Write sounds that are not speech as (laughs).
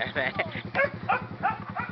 Ebe. (laughs) (laughs)